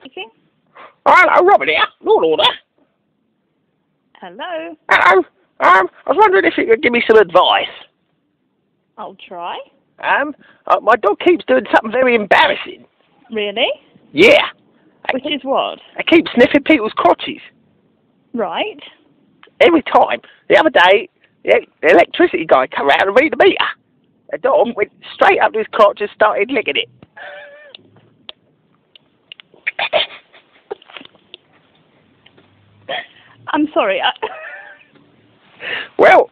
Speaking. Hello, Robin here. Lord order. Hello. Hello. Um, I was wondering if you could give me some advice. I'll try. Um, uh, my dog keeps doing something very embarrassing. Really? Yeah. Which is what? I keep sniffing people's crotches. Right. Every time. The other day, the the electricity guy came round and read the meter. The dog went straight up to his crotch and started licking it. I'm sorry. I... Well,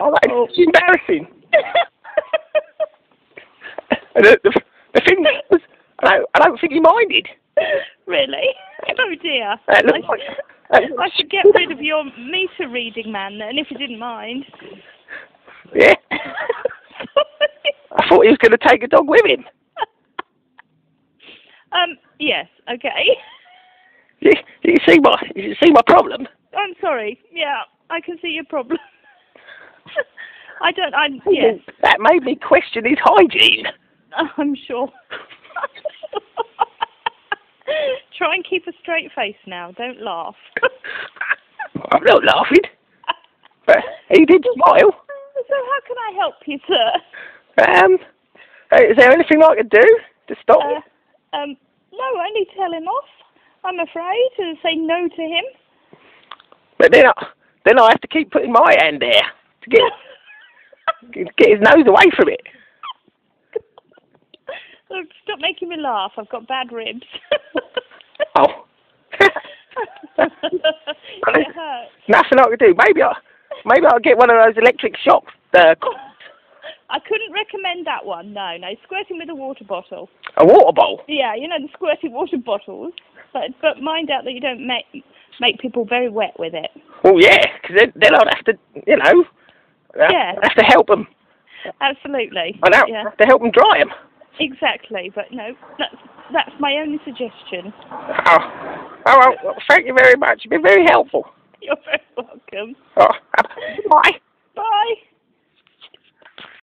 oh, embarrassing. And the, the, the thing was, I don't, I don't think he minded. really? Oh dear. That I, like, that I should get rid of your meter reading man then, if you didn't mind. Yeah. I thought he was going to take a dog with him. um. Yes. Okay. You, you see my, you see my problem. I'm sorry. Yeah, I can see your problem. I don't. I yes. That made me question his hygiene. I'm sure. Try and keep a straight face now. Don't laugh. I'm not laughing, but he did smile. So how can I help you, sir? Um, uh, is there anything I can do to stop? Uh, um, no, only tell him off. I'm afraid to say no to him. But then, I, then I have to keep putting my hand there to get get his nose away from it. Look, stop making me laugh. I've got bad ribs. Oh, it hurts. nothing I can do. Maybe I, maybe I'll get one of those electric shock. Uh, I couldn't recommend that one. No, no. Squirting with a water bottle. a water bowl. Yeah, you know the squirty water bottles. But but mind out that you don't make make people very wet with it. Oh yeah, because then, then I'd have to, you know, I'd Yeah. have to help them. Absolutely. I'd have, Yeah, have to help them dry them. exactly. But no, that's that's my only suggestion. Oh, oh well, thank you very much. You've been very helpful. You're very welcome. Oh. Bye.